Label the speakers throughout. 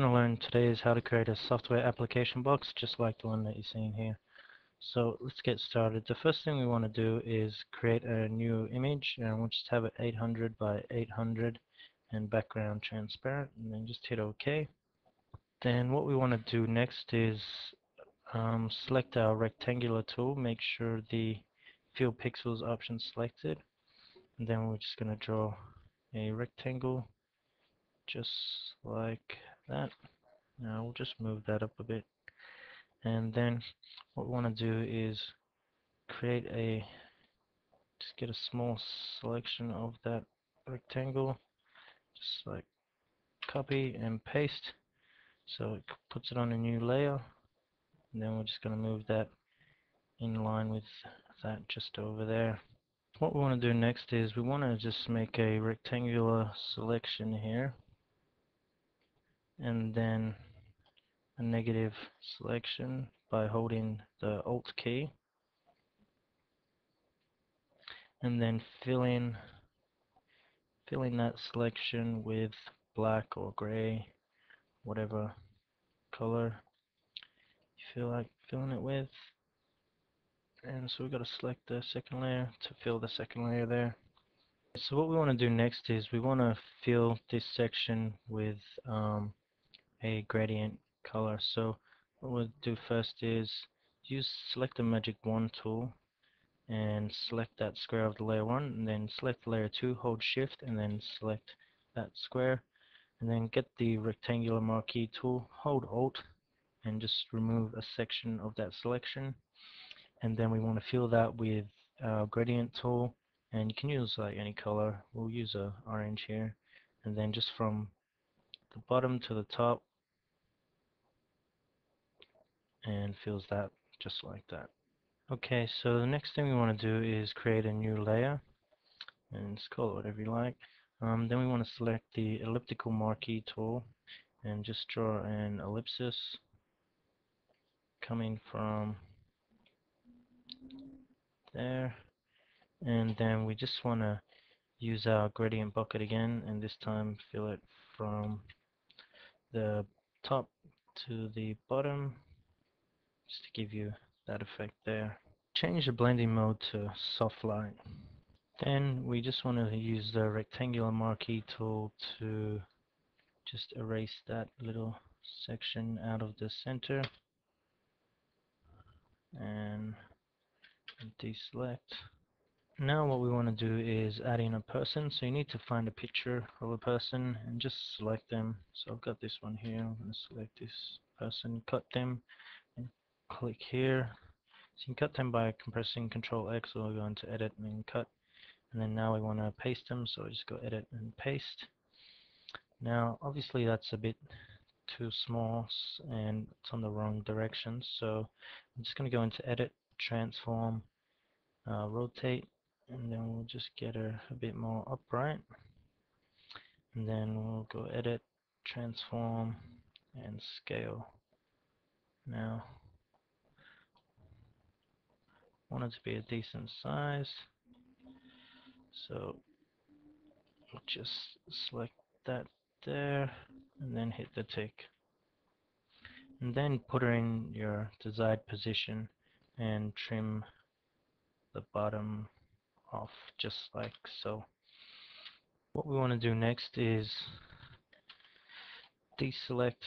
Speaker 1: going to learn today is how to create a software application box just like the one that you're seeing here. So let's get started. The first thing we want to do is create a new image and we'll just have it 800 by 800 and background transparent and then just hit OK. Then what we want to do next is um, select our rectangular tool, make sure the fill pixels option selected and then we're just going to draw a rectangle just like that. Now we'll just move that up a bit. And then what we want to do is create a, just get a small selection of that rectangle, just like copy and paste. So it puts it on a new layer. And then we're just going to move that in line with that just over there. What we want to do next is we want to just make a rectangular selection here and then a negative selection by holding the Alt key. And then fill in fill in that selection with black or gray whatever color you feel like filling it with. And so we've got to select the second layer to fill the second layer there. So what we want to do next is we want to fill this section with um, a gradient color. So what we'll do first is use select the magic wand tool and select that square of the layer 1 and then select layer 2 hold shift and then select that square. And then get the rectangular marquee tool hold alt and just remove a section of that selection. And then we want to fill that with our gradient tool and you can use like any color. We'll use a orange here. And then just from the bottom to the top and fills that just like that. Okay, so the next thing we want to do is create a new layer and just call it whatever you like. Um, then we want to select the elliptical marquee tool and just draw an ellipsis coming from there and then we just want to use our gradient bucket again and this time fill it from the top to the bottom just to give you that effect there. Change the blending mode to soft light. Then we just want to use the rectangular marquee tool to just erase that little section out of the center and deselect. Now what we want to do is add in a person so you need to find a picture of a person and just select them so I've got this one here I'm going to select this person cut them click here. So you can cut them by compressing Control X or go into Edit and cut. And then now we want to paste them, so just go Edit and Paste. Now, obviously that's a bit too small and it's on the wrong direction, so I'm just going to go into Edit, Transform, uh, Rotate, and then we'll just get her a bit more upright. And then we'll go Edit, Transform, and Scale. Now, want it to be a decent size. So just select that there and then hit the tick. And then put her in your desired position and trim the bottom off just like so. What we want to do next is deselect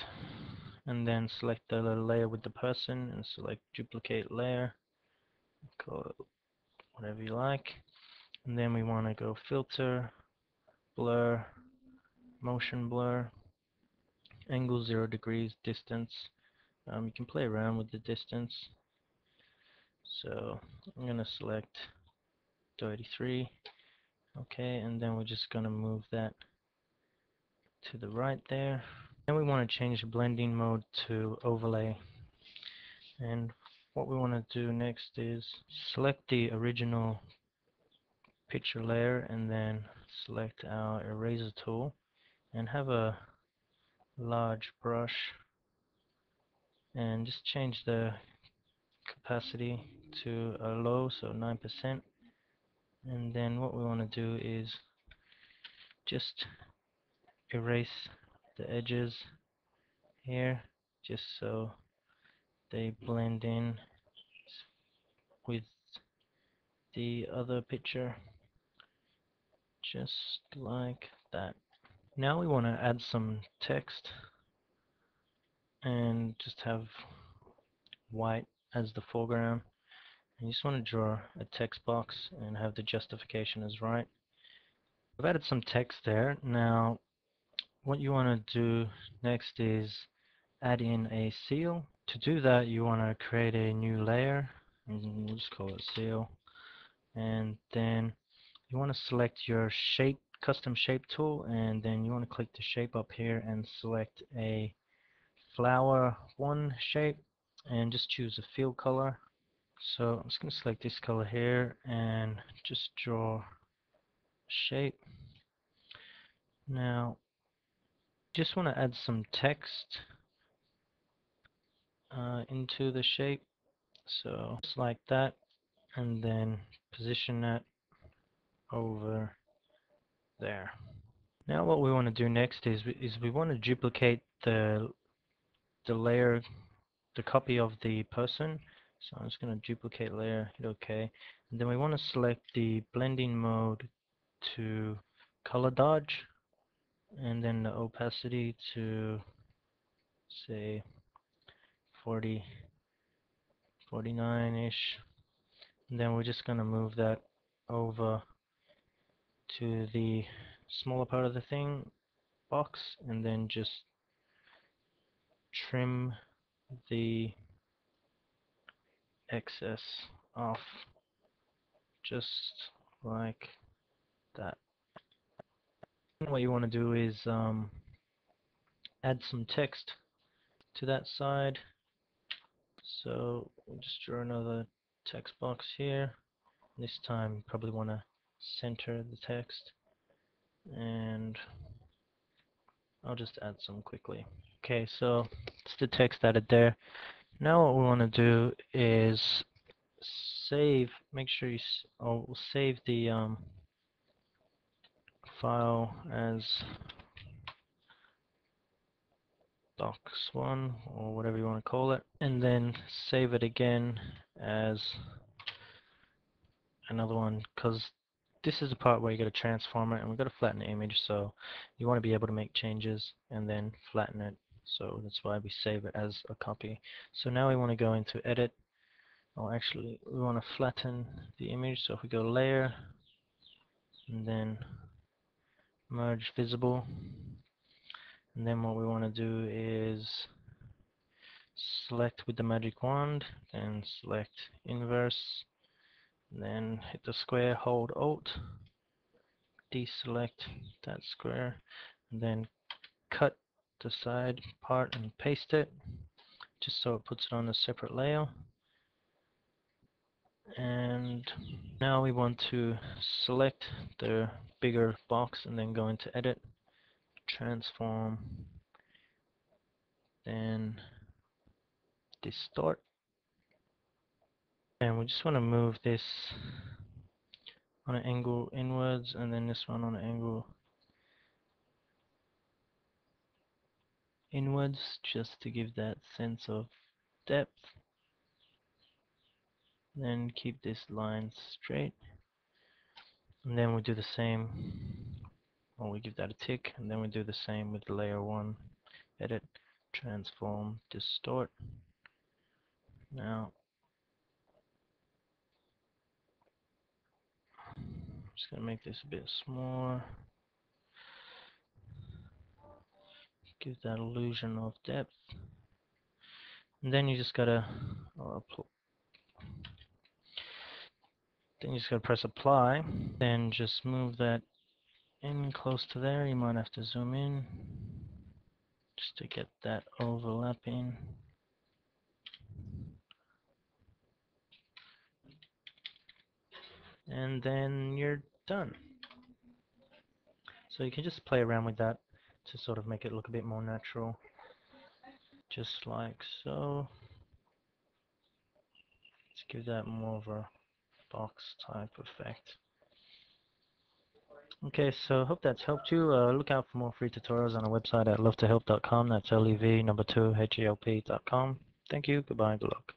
Speaker 1: and then select the layer with the person and select duplicate layer call it whatever you like. And then we want to go filter blur motion blur angle 0 degrees distance. Um, you can play around with the distance. So I'm going to select 33 okay and then we're just going to move that to the right there. And we want to change the blending mode to overlay. And what we want to do next is select the original picture layer and then select our eraser tool and have a large brush and just change the opacity to a low so 9% and then what we want to do is just erase the edges here just so they blend in with the other picture just like that. Now we want to add some text and just have white as the foreground. And you just want to draw a text box and have the justification as right. I've added some text there. Now what you want to do next is add in a seal to do that you want to create a new layer and we'll just call it seal. And then you want to select your shape custom shape tool and then you want to click the shape up here and select a flower one shape and just choose a fill color. So I'm just going to select this color here and just draw shape. Now just want to add some text uh, into the shape so just like that and then position that over there. Now what we want to do next is we, is we want to duplicate the the layer, the copy of the person. So I'm just going to duplicate layer, hit OK. And then we want to select the blending mode to color dodge and then the opacity to say 40 49 ish then we're just going to move that over to the smaller part of the thing box and then just trim the excess off just like that. And what you want to do is um, add some text to that side. So we'll just draw another text box here. This time probably want to center the text and I'll just add some quickly. Okay, so it's the text added there. Now what we want to do is save, make sure you oh, we'll save the um, file as docs1 or whatever you want to call it and then save it again as another one because this is the part where you got to transform it and we've got to flatten the image so you want to be able to make changes and then flatten it. So that's why we save it as a copy. So now we want to go into edit. Or actually we want to flatten the image. So if we go layer and then merge visible and then what we want to do is select with the magic wand then select inverse then hit the square, hold Alt, deselect that square, and then cut the side part and paste it, just so it puts it on a separate layer. And now we want to select the bigger box and then go into edit, transform, then distort. And we just want to move this on an angle inwards and then this one on an angle inwards just to give that sense of depth. Then keep this line straight. And then we do the same we give that a tick and then we do the same with layer 1 edit transform distort now just gonna make this a bit smaller. Give that illusion of depth. And then you just gotta uh, then you just gotta press apply. Then just move that in close to there. You might have to zoom in just to get that overlapping. and then you're done. So you can just play around with that to sort of make it look a bit more natural. Just like so. Let's give that more of a box type effect. Okay, so hope that's helped you. Uh, look out for more free tutorials on our website at Luv2Help.com. That's L-E-V number two, H-E-L-P.com. Thank you. Goodbye. Good luck.